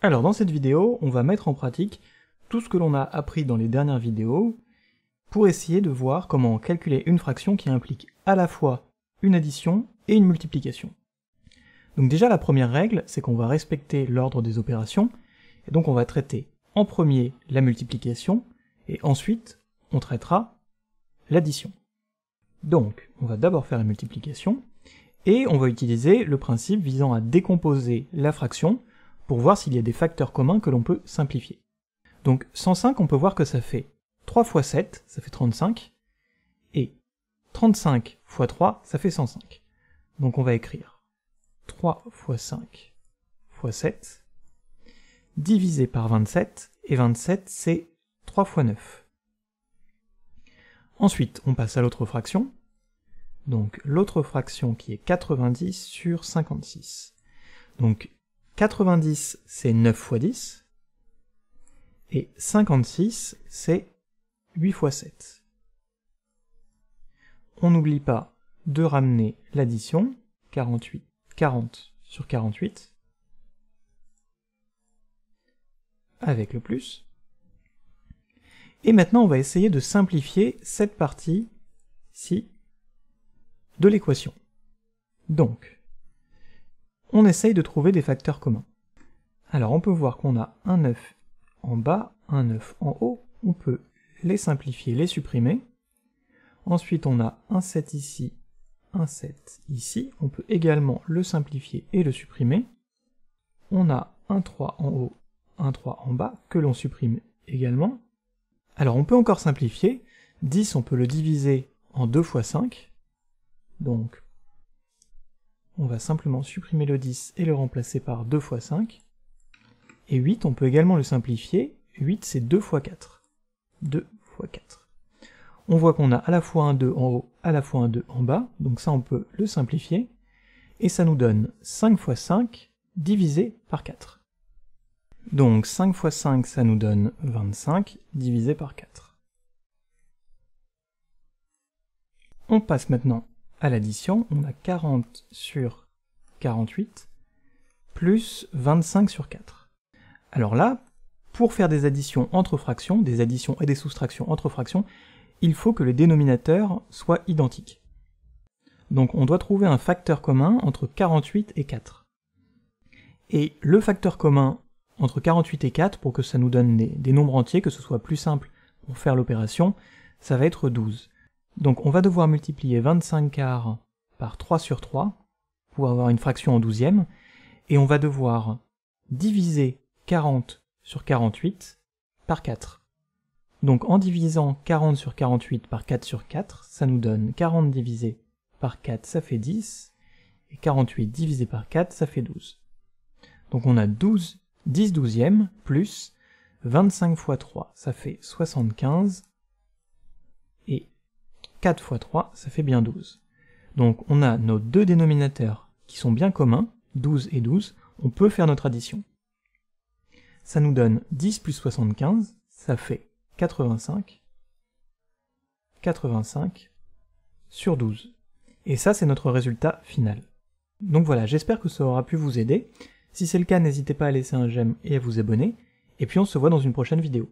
Alors dans cette vidéo, on va mettre en pratique tout ce que l'on a appris dans les dernières vidéos pour essayer de voir comment calculer une fraction qui implique à la fois une addition et une multiplication. Donc déjà la première règle, c'est qu'on va respecter l'ordre des opérations, et donc on va traiter en premier la multiplication, et ensuite on traitera l'addition. Donc on va d'abord faire la multiplication, et on va utiliser le principe visant à décomposer la fraction pour voir s'il y a des facteurs communs que l'on peut simplifier. Donc 105, on peut voir que ça fait 3 fois 7, ça fait 35, et 35 fois 3, ça fait 105. Donc on va écrire 3 fois 5 fois 7, divisé par 27, et 27 c'est 3 fois 9. Ensuite, on passe à l'autre fraction, donc l'autre fraction qui est 90 sur 56. Donc 90 c'est 9 fois 10, et 56 c'est 8 fois 7. On n'oublie pas de ramener l'addition, 48, 40 sur 48, avec le plus. Et maintenant, on va essayer de simplifier cette partie-ci de l'équation. Donc, on essaye de trouver des facteurs communs. Alors, on peut voir qu'on a un 9 en bas, un 9 en haut. On peut les simplifier, les supprimer. Ensuite, on a un 7 ici, un 7 ici. On peut également le simplifier et le supprimer. On a un 3 en haut, un 3 en bas, que l'on supprime également. Alors on peut encore simplifier. 10, on peut le diviser en 2 fois 5. Donc, on va simplement supprimer le 10 et le remplacer par 2 fois 5. Et 8, on peut également le simplifier. 8, c'est 2 fois 4. 2 fois 4. On voit qu'on a à la fois un 2 en haut, à la fois un 2 en bas. Donc ça, on peut le simplifier. Et ça nous donne 5 fois 5 divisé par 4. Donc 5 fois 5, ça nous donne 25 divisé par 4. On passe maintenant à l'addition. On a 40 sur 48 plus 25 sur 4. Alors là, pour faire des additions entre fractions, des additions et des soustractions entre fractions, il faut que les dénominateurs soient identiques. Donc on doit trouver un facteur commun entre 48 et 4. Et le facteur commun entre 48 et 4, pour que ça nous donne des, nombres entiers, que ce soit plus simple pour faire l'opération, ça va être 12. Donc on va devoir multiplier 25 quarts par 3 sur 3, pour avoir une fraction en douzième, et on va devoir diviser 40 sur 48 par 4. Donc en divisant 40 sur 48 par 4 sur 4, ça nous donne 40 divisé par 4, ça fait 10, et 48 divisé par 4, ça fait 12. Donc on a 12 10 douzièmes plus 25 fois 3, ça fait 75, et 4 fois 3, ça fait bien 12. Donc on a nos deux dénominateurs qui sont bien communs, 12 et 12, on peut faire notre addition. Ça nous donne 10 plus 75, ça fait 85, 85 sur 12. Et ça, c'est notre résultat final. Donc voilà, j'espère que ça aura pu vous aider. Si c'est le cas, n'hésitez pas à laisser un j'aime et à vous abonner, et puis on se voit dans une prochaine vidéo.